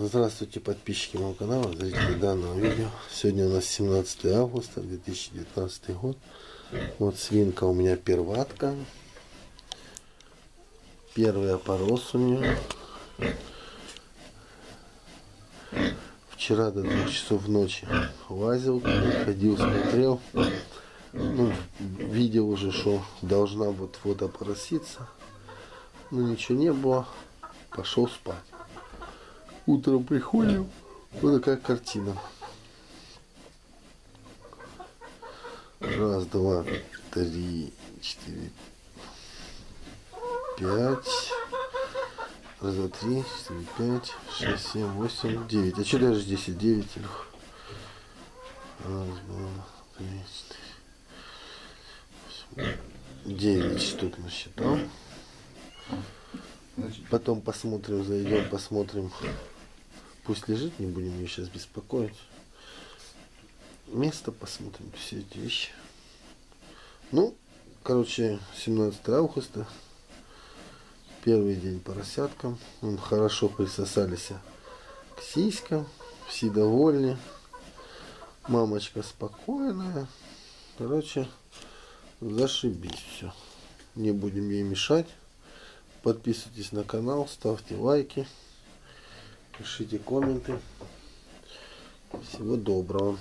Здравствуйте, подписчики моего канала, зрители данного видео. Сегодня у нас 17 августа 2019 год. Вот свинка у меня перватка. Первый опорос у нее. Вчера до двух часов ночи лазил, ходил, смотрел. Ну, видел уже, что должна вот-вот опороситься. Но ничего не было. Пошел спать. Утром приходим, вот такая картина. Раз, два, три, четыре, пять. Раз, два, три, четыре, пять, шесть, семь, восемь, девять. А что даже здесь и девять? Раз, два, три, четыре, восемь, девять штук насчитал. Потом посмотрим, зайдем, посмотрим. Пусть лежит, не будем ее сейчас беспокоить. Место посмотрим, все эти вещи. Ну, короче, 17 августа. Первый день поросяткам. Он хорошо присосались к сиськам. Все довольны. Мамочка спокойная. Короче, зашибись все. Не будем ей мешать. Подписывайтесь на канал, ставьте лайки. Пишите комменты. Всего доброго.